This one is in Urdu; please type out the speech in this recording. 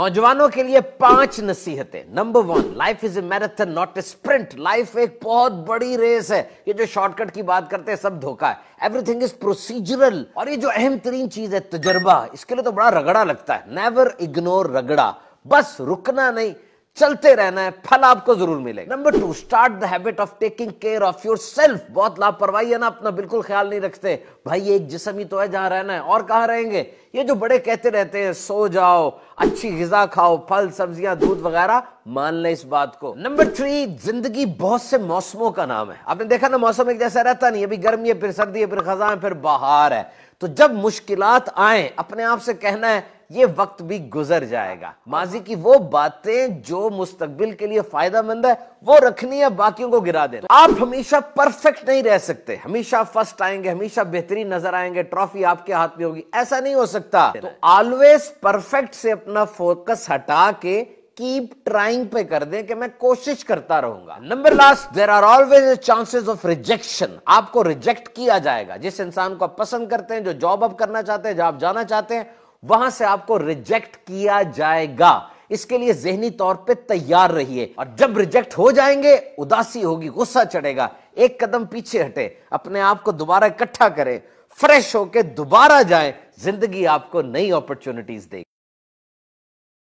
نوجوانوں کے لیے پانچ نصیحتیں. Number one life is a marathon not a sprint life ایک بہت بڑی ریس ہے. یہ جو شارٹ کٹ کی بات کرتے ہیں، سب دھوکا ہے. ایوری تھنگ از پروسیجرل اور یہ جو اہم ترین چیز ہے، تجربہ. اس کے لیے تو بڑا رگڑا لگتا ہے. نیور اگنور رگڑا. بس رکنا نہیں. چلتے رہنا ہے، پھل آپ کو ضرور ملے number two start the habit of taking care of yourself بہت لاپرواہی ہے نا، اپنا بالکل خیال نہیں رکھتے۔ بھائی، ایک جسم ہی تو ہے جہاں رہنا ہے۔ اور کہاں رہیں گے؟ یہ جو بڑے کہتے رہتے ہیں، سو جاؤ، اچھی غذا کھاؤ، پھل، سبزیاں، دودھ وغیرہ، مان لیں اس بات کو۔ نمبر تھری زندگی بہت سے موسموں کا نام ہے۔ آپ نے دیکھا نا، موسم ایک جیسا رہتا نہیں، ابھی گرمی ہے، پھر سردی ہے، پھر خزاں ہے، پھر بہار ہے۔ تو جب مشکلات آئیں، اپنے آپ سے کہنا ہے یہ وقت بھی گزر جائے گا۔ ماضی کی وہ باتیں جو مستقبل کے لیے فائدہ مند ہے، وہ رکھنی ہے، باقیوں کو گرا دینا۔ آپ ہمیشہ پرفیکٹ نہیں رہ سکتے۔ ہمیشہ فرسٹ آئیں گے، ہمیشہ بہترین نظر آئیں گے ٹرافی آپ کے ہاتھ میں ہوگی۔ ایسا نہیں ہو سکتا۔ تو آلویز پرفیکٹ سے اپنا فوکس ہٹا کے کیپ ٹرائنگ پہ کر دیں کہ میں کوشش کرتا رہوں گا۔ Number last there are always chances of rejection آپ کو ریجیکٹ کیا جائے گا۔ جس انسان کو آپ پسند کرتے ہیں، جو جاب اب کرنا چاہتے ہیں جو آپ جانا چاہتے ہیں وہاں سے آپ کو ریجیکٹ کیا جائے گا۔ اس کے لیے ذہنی طور پہ تیار رہیے۔ اور جب ریجیکٹ ہو جائیں گے، اداسی ہوگی، غصہ چڑھے گا۔ ایک قدم پیچھے ہٹے، اپنے آپ کو دوبارہ اکٹھا کرے فریش ہو کے دوبارہ جائیں، زندگی آپ کو نئی اپرچونٹیز دے گی۔